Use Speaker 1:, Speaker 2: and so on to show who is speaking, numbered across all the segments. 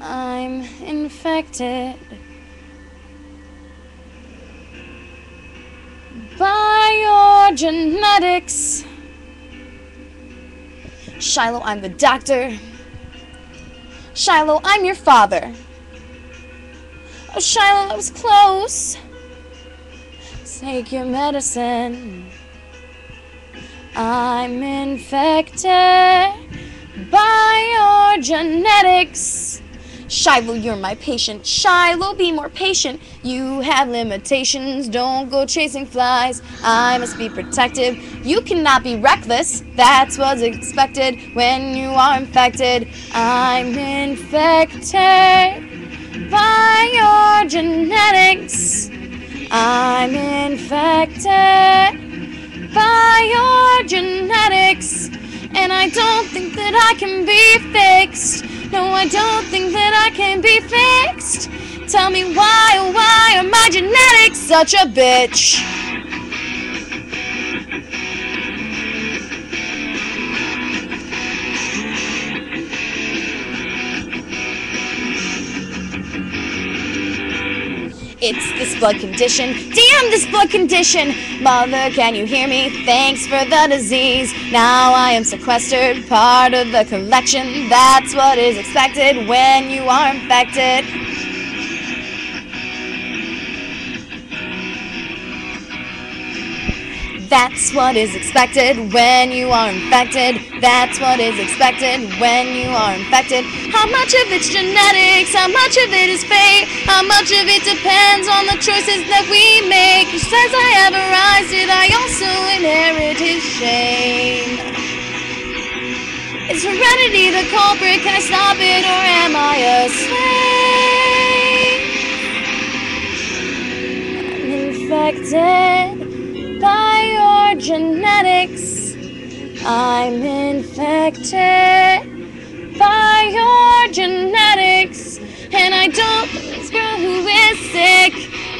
Speaker 1: I'm infected by your genetics. Shilo, I'm the doctor. Shilo, I'm your father. Oh, Shilo, I was close. Take your medicine. I'm infected by your genetics. Shilo, you're my patient. Shilo, be more patient. You have limitations. Don't go chasing flies. I must be protective. You cannot be reckless. That's what's expected when you are infected. I'm infected by your genetics. I'm infected by your genetics. And I don't think that I can be fixed. No, I don't think that I can be fixed. Tell me why, oh, why are my genetics such a bitch? It's this blood condition. Damn this blood condition! Mother, can you hear me? Thanks for the disease. Now I am sequestered, part of the collection. That's what is expected when you are infected. That's what is expected when you are infected. That's what is expected when you are infected. How much of it's genetics? How much of it is fate? How much of it depends on the choices that we make? Says I have arised it, I also inherit his shame. Is heredity the culprit? Can I stop it or am I a slave? I'm infected genetics. I'm infected by your genetics. And I don't girl who is sick.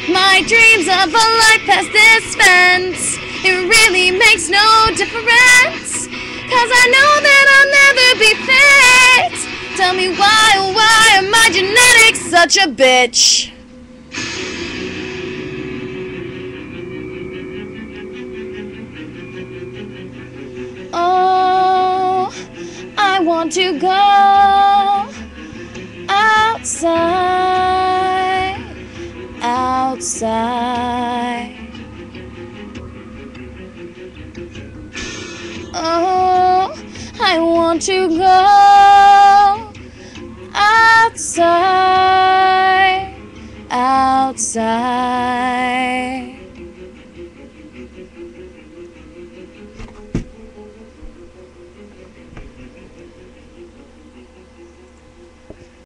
Speaker 1: My dreams of a life past this fence. It really makes no difference. Cause I know that I'll never be fit. Tell me why, why are my genetics such a bitch? To go outside, outside. Oh, I want to go outside.